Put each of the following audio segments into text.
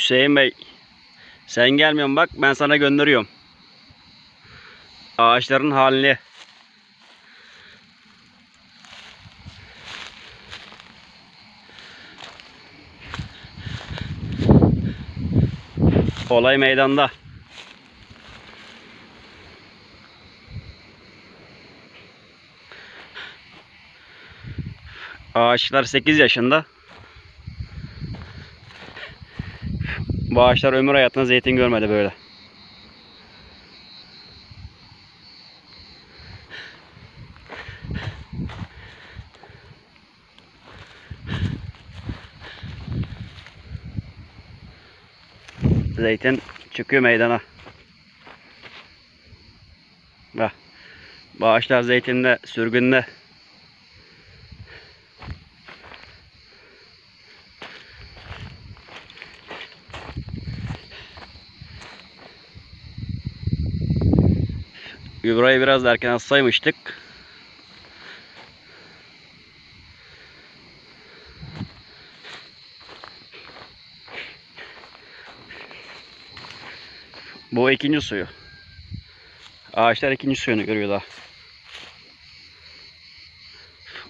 Hüseyin Bey. Sen gelmiyorsun bak ben sana gönderiyorum. Ağaçların halini. Olay meydanda. Ağaçlar 8 yaşında. Bu ağaçlar ömür hayatında zeytin görmedi böyle. Zeytin çıkıyor meydana. Bak. Bu ağaçlar zeytinde, sürgünde. Gübreyi biraz da erken atsaymıştık. Bu ikinci suyu. Ağaçlar ikinci suyunu görüyor daha.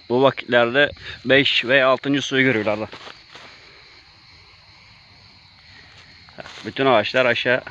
Bu vakitlerde 5 ve 6. suyu görüyorlar da. Bütün ağaçlar aşağı